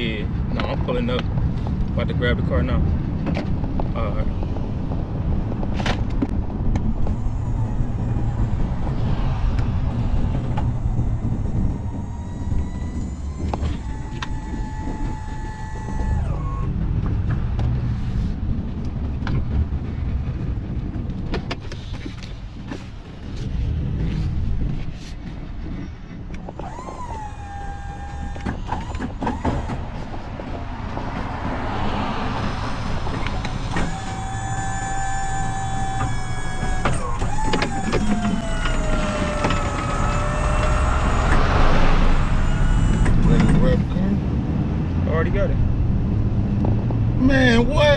Yeah, no, I'm pulling up. About to grab the car now. Already got it. Man, what?